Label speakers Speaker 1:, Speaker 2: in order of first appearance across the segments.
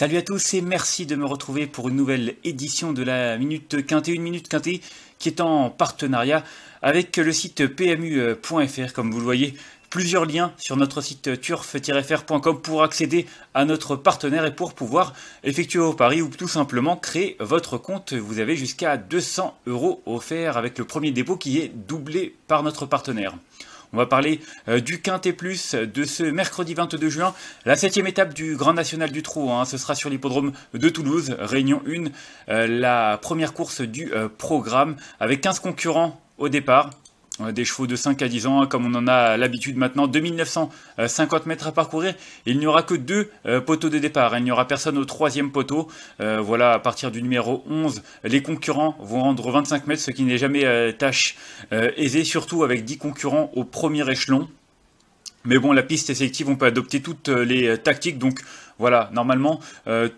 Speaker 1: Salut à tous et merci de me retrouver pour une nouvelle édition de la Minute Quintée, une Minute Quintée qui est en partenariat avec le site pmu.fr. Comme vous le voyez, plusieurs liens sur notre site turf-fr.com pour accéder à notre partenaire et pour pouvoir effectuer vos paris ou tout simplement créer votre compte. Vous avez jusqu'à 200 euros offerts avec le premier dépôt qui est doublé par notre partenaire. On va parler euh, du Quintet Plus de ce mercredi 22 juin, la septième étape du Grand National du Trot. Hein. ce sera sur l'hippodrome de Toulouse, Réunion 1, euh, la première course du euh, programme avec 15 concurrents au départ. Euh, des chevaux de 5 à 10 ans, comme on en a l'habitude maintenant, 2950 mètres à parcourir. Il n'y aura que deux euh, poteaux de départ, il n'y aura personne au troisième poteau. Euh, voilà, à partir du numéro 11, les concurrents vont rendre 25 mètres, ce qui n'est jamais tâche aisée, surtout avec 10 concurrents au premier échelon. Mais bon, la piste est sélective, on peut adopter toutes les tactiques, donc voilà, normalement,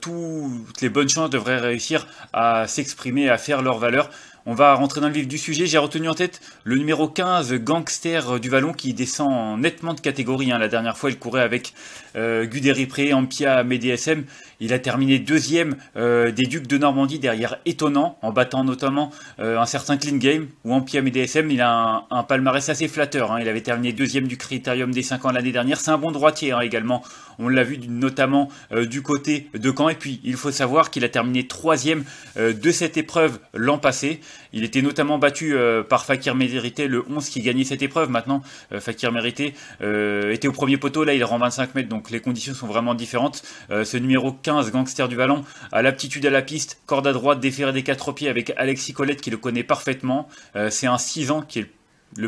Speaker 1: toutes les bonnes chances devraient réussir à s'exprimer, à faire leur valeur. On va rentrer dans le vif du sujet. J'ai retenu en tête le numéro 15, Gangster du Vallon, qui descend nettement de catégorie. Hein. La dernière fois, il courait avec euh, Pré, Ampia, MDSM. Il a terminé deuxième euh, des Ducs de Normandie derrière Étonnant, en battant notamment euh, un certain Clean Game ou Ampia MDSM. Il a un, palmarès assez flatteur. Hein. Il avait terminé deuxième du Critérium des 5 ans l'année dernière. C'est un bon droitier hein, également. On l'a vu notamment euh, du côté de Caen. Et puis, il faut savoir qu'il a terminé troisième de cette épreuve l'an passé. Il était notamment battu par Fakir Mérité, le 11 qui gagnait cette épreuve. Maintenant, Fakir Mérité était au premier poteau. Là, il rend 25 mètres. Donc, les conditions sont vraiment différentes. ce numéro 15 Gangster du Vallon, à l'aptitude à la piste, corde à droite, déféré des quatre pieds avec Alexis Colette qui le connaît parfaitement. Euh, c'est un 6 ans qui est le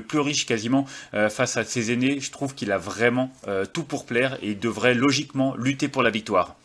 Speaker 1: plus riche quasiment euh, face à ses aînés. Je trouve qu'il a vraiment euh, tout pour plaire et il devrait logiquement lutter pour la victoire.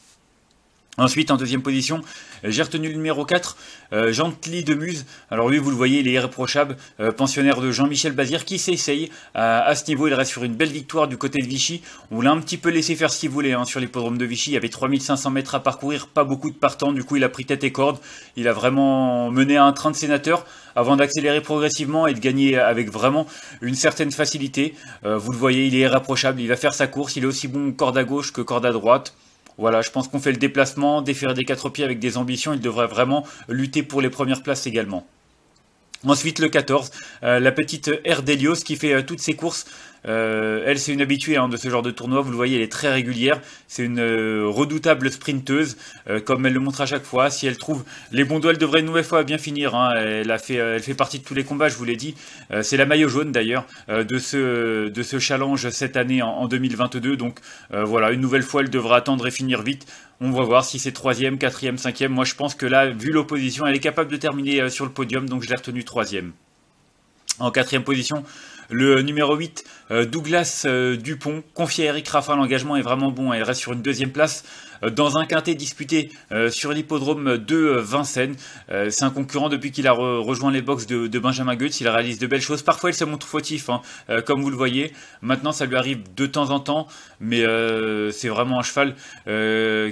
Speaker 1: Ensuite, en deuxième position, j'ai retenu le numéro 4, euh, de Muse. Alors lui, vous le voyez, il est irréprochable, euh, pensionnaire de Jean-Michel Bazir, qui s'essaye à, ce niveau. Il reste sur une belle victoire du côté de Vichy. On l'a un petit peu laissé faire ce qu'il voulait sur l'hippodrome de Vichy. Il y avait 3500 mètres à parcourir, pas beaucoup de partants. Du coup, il a pris tête et corde. Il a vraiment mené un train de sénateur avant d'accélérer progressivement et de gagner avec vraiment une certaine facilité. Euh, vous le voyez, il est irréprochable. Il va faire sa course. Il est aussi bon corde à gauche que corde à droite. Voilà, je pense qu'on fait le déplacement, déférer des quatre pieds avec des ambitions, il devrait vraiment lutter pour les premières places également. Ensuite, le 14, euh, la petite Erdelios qui fait euh, toutes ses courses euh, elle, c'est une habituée hein, de ce genre de tournoi. Vous le voyez, elle est très régulière. C'est une euh, redoutable sprinteuse, euh, comme elle le montre à chaque fois. Si elle trouve les bons doigts, elle devrait une nouvelle fois bien finir. Hein. Elle, fait, partie de tous les combats, je vous l'ai dit. c'est la maillot jaune d'ailleurs de, ce, challenge cette année en, 2022. Donc voilà, une nouvelle fois, elle devra attendre et finir vite. On va voir si c'est troisième, quatrième, cinquième. Moi, je pense que là, vu l'opposition, elle est capable de terminer sur le podium. Donc, je l'ai retenu troisième. En quatrième position, le numéro 8, euh, Douglas euh, Dupont, confié à Eric Raffin, l'engagement est vraiment bon. Il reste sur une deuxième place euh, dans un quintet disputé sur l'hippodrome de Vincennes. C'est un concurrent depuis qu'il a rejoint les box de, Benjamin Goetz. Il réalise de belles choses. Parfois, il se montre fautif, hein, comme vous le voyez. Maintenant, ça lui arrive de temps en temps, mais c'est vraiment un cheval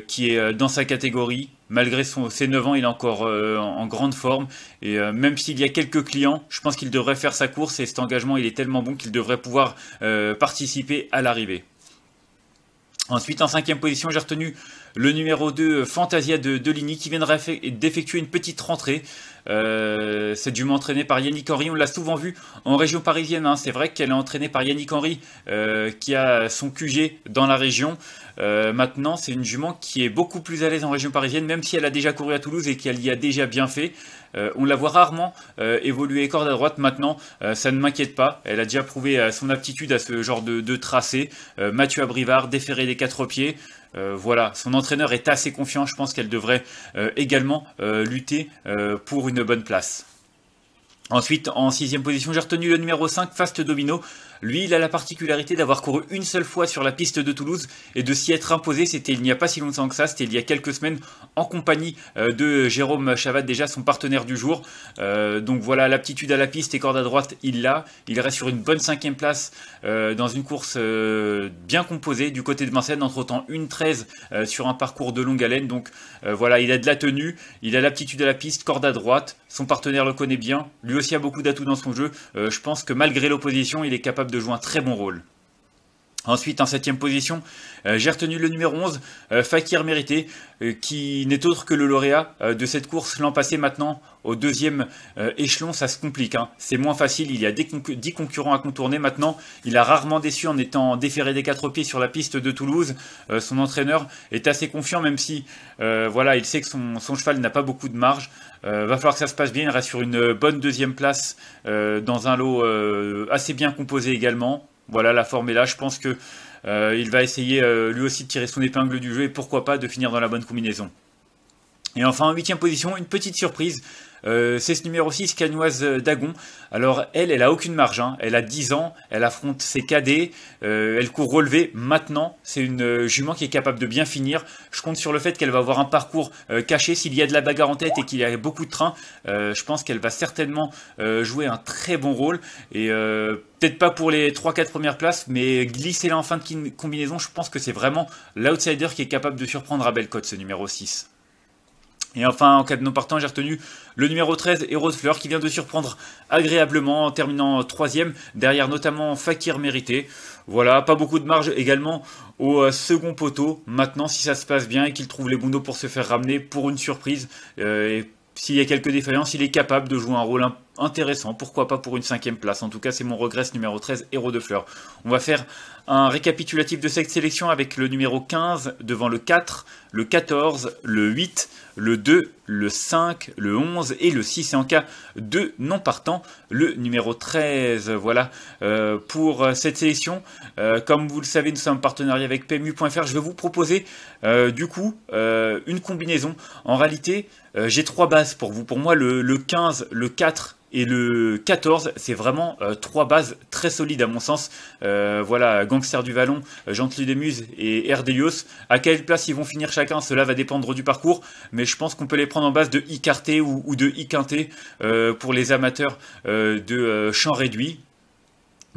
Speaker 1: qui est dans sa catégorie malgré son, ses 9 ans, il est encore euh, en, grande forme. Et euh, même s'il y a quelques clients, je pense qu'il devrait faire sa course et cet engagement, il est tellement bon qu'il devrait pouvoir euh, participer à l'arrivée. Ensuite, en cinquième position, j'ai retenu le numéro 2, Fantasia de Deligny, qui viendra d'effectuer une petite rentrée. C'est dûment entraîné par Yannick Henry. On l'a souvent vu en région parisienne. Hein. C'est vrai qu'elle est entraînée par Yannick Henry, qui a son QG dans la région. Euh, maintenant, c'est une jument qui est beaucoup plus à l'aise en région parisienne, même si elle a déjà couru à Toulouse et qu'elle y a déjà bien fait. Euh, on la voit rarement euh, évoluer corde à droite maintenant, ça ne m'inquiète pas. Elle a déjà prouvé son aptitude à ce genre de, tracé. Mathieu Abrivard, déféré des quatre pieds. voilà, son entraîneur est assez confiant. Je pense qu'elle devrait également lutter pour une bonne place. Ensuite, en sixième position, j'ai retenu le numéro 5, Fast Domino. Lui, il a la particularité d'avoir couru une seule fois sur la piste de Toulouse et de s'y être imposé. C'était il n'y a pas si longtemps que ça, c'était il y a quelques semaines en compagnie euh, de Jérôme Chavat, déjà son partenaire du jour. Euh, donc voilà, l'aptitude à la piste et corde à droite, il l'a. Il reste sur une bonne cinquième place euh, dans une course bien composée du côté de Vincennes, entre autant une 13 sur un parcours de longue haleine. Donc voilà, il a de la tenue, il a l'aptitude à la piste, corde à droite. Son partenaire le connaît bien. Lui aussi a beaucoup d'atouts dans son jeu. je pense que malgré l'opposition, il est capable de jouer un très bon rôle. Ensuite, en septième position, euh, j'ai retenu le numéro 11, euh, Fakir Mérité, euh, qui n'est autre que le lauréat de cette course l'an passé maintenant. Au deuxième échelon, ça se complique. Hein. C'est moins facile, il y a 10 concurrents à contourner maintenant. Il a rarement déçu en étant déféré des quatre pieds sur la piste de Toulouse. son entraîneur est assez confiant, même si voilà, il sait que son, son cheval n'a pas beaucoup de marge. va falloir que ça se passe bien. Il reste sur une bonne deuxième place dans un lot assez bien composé également. Voilà, la forme est là. Je pense que euh, il va essayer euh, lui aussi de tirer son épingle du jeu et pourquoi pas de finir dans la bonne combinaison. Et enfin, en huitième position, une petite surprise. Euh, c'est ce numéro 6, Canoise Dagon. Alors, elle, elle a aucune marge. Hein. Elle a 10 ans, elle affronte ses cadets, euh, elle court relevé maintenant. C'est une euh, jument qui est capable de bien finir. Je compte sur le fait qu'elle va avoir un parcours caché. S'il y a de la bagarre en tête et qu'il y a beaucoup de train, je pense qu'elle va certainement jouer un très bon rôle. Et peut-être pas pour les 3-4 premières places, mais glisser là en fin de combinaison, je pense que c'est vraiment l'outsider qui est capable de surprendre à Bellecote, ce numéro 6. Et enfin, en cas de non partant, j'ai retenu le numéro 13, Héros de Fleur, qui vient de surprendre agréablement en terminant troisième, derrière notamment Fakir Mérité. Voilà, pas beaucoup de marge également au euh, second poteau. Maintenant, si ça se passe bien et qu'il trouve les bons pour se faire ramener pour une surprise, euh, et s'il y a quelques défaillances, il est capable de jouer un rôle intéressant. Pourquoi pas pour une cinquième place En tout cas, c'est mon regret, ce numéro 13, Héros de Fleur. On va faire un récapitulatif de cette sélection avec le numéro 15 devant le 4, le 14, le 8, le 2, le 5, le 11 et le 6. Et en cas de non partant, le numéro 13. Voilà euh, pour cette sélection. Euh, comme vous le savez, nous sommes en partenariat avec PMU.fr. Je vais vous proposer euh, du coup une combinaison. En réalité, j'ai trois bases pour vous. Pour moi, le, le 15, le 4 et le 14, c'est vraiment euh, trois bases très solides à mon sens. Euh, voilà, Gangster du Vallon, Gentil des Muses et Erdelios. À quelle place ils vont finir chacun, cela va dépendre du parcours. Mais je pense qu'on peut les prendre en base de I ou, ou de I euh, pour les amateurs de champ réduit.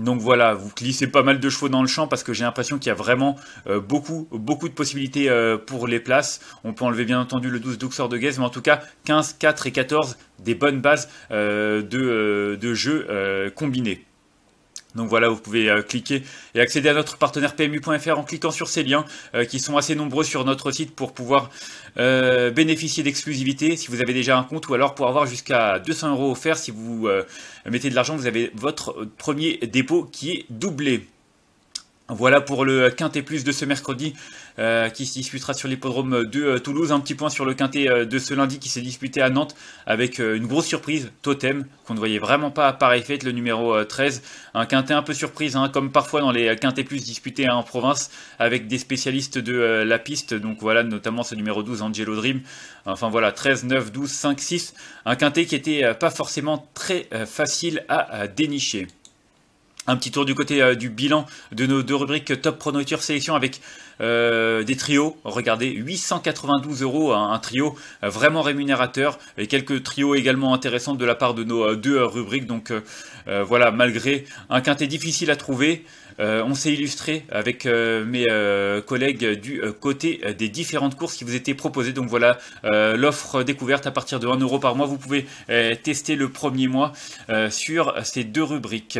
Speaker 1: Donc voilà, vous glissez pas mal de chevaux dans le champ parce que j'ai l'impression qu'il y a vraiment euh, beaucoup, beaucoup de possibilités euh, pour les places. On peut enlever bien entendu le 12 Duxor de Guez, mais en tout cas 15, 4 et 14, des bonnes bases euh, de, de jeux combinés. Donc voilà, vous pouvez euh, cliquer et accéder à notre partenaire PMU.fr en cliquant sur ces liens euh, qui sont assez nombreux sur notre site pour pouvoir euh, bénéficier d'exclusivité si vous avez déjà un compte ou alors pour avoir jusqu'à 200 euros offerts si vous mettez de l'argent, vous avez votre premier dépôt qui est doublé. Voilà pour le Quintet Plus de ce mercredi euh, qui se disputera sur l'hippodrome de euh, Toulouse. Un petit point sur le Quintet euh, de ce lundi qui s'est disputé à Nantes avec une grosse surprise, Totem, qu'on ne voyait vraiment pas à pareil fait, le numéro 13. Un Quintet un peu surprise, hein, comme parfois dans les Quintets Plus disputés en province avec des spécialistes de la piste. Donc voilà, notamment ce numéro 12, Angelo Dream. Enfin voilà, 13, 9, 12, 5, 6. Un Quintet qui était pas forcément très facile à dénicher. Un petit tour du côté euh, du bilan de nos deux rubriques Top Pronoiture Sélection avec euh, des trios. Regardez, 892 euros, un, trio euh, vraiment rémunérateur et quelques trios également intéressants de la part de nos deux rubriques. Donc voilà, malgré un quintet difficile à trouver, euh, on s'est illustré avec euh, mes euh, collègues du côté des différentes courses qui vous étaient proposées. Donc voilà l'offre découverte à partir de 1 euro par mois. Vous pouvez tester le premier mois sur ces deux rubriques.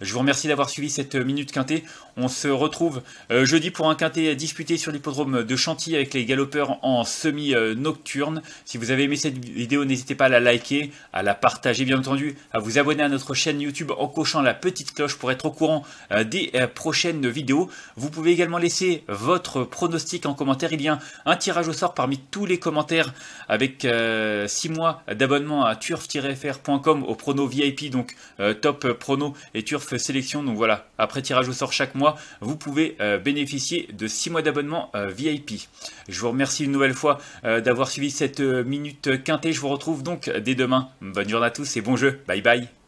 Speaker 1: Je vous remercie d'avoir suivi cette minute quintée. On se retrouve jeudi pour un quintet disputé sur l'hippodrome de Chantilly avec les galopeurs en semi-nocturne. Si vous avez aimé cette vidéo, n'hésitez pas à la liker, à la partager bien entendu, à vous abonner à notre chaîne YouTube en cochant la petite cloche pour être au courant des prochaine vidéo. Vous pouvez également laisser votre pronostic en commentaire. Il y a un tirage au sort parmi tous les commentaires avec 6 euh, mois d'abonnement à turf-fr.com au prono VIP, donc euh, top prono et turf sélection. Donc voilà, après tirage au sort chaque mois, vous pouvez euh, bénéficier de 6 mois d'abonnement VIP. Je vous remercie une nouvelle fois d'avoir suivi cette minute quintée. Je vous retrouve donc dès demain. Bonne journée à tous et bon jeu. Bye bye.